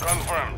Confirmed.